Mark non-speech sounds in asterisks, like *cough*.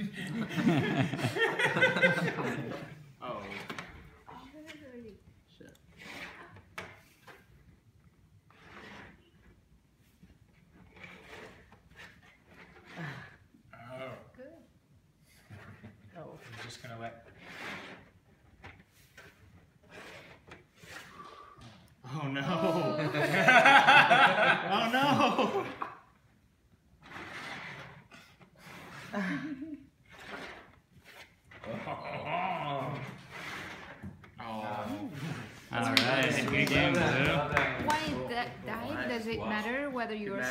Oh. oh. Shit. Oh. Good. Oh. I'm just gonna let. Oh no! oh, *laughs* oh no! *laughs* Oh. Right, good. Why that died? Does it matter whether you are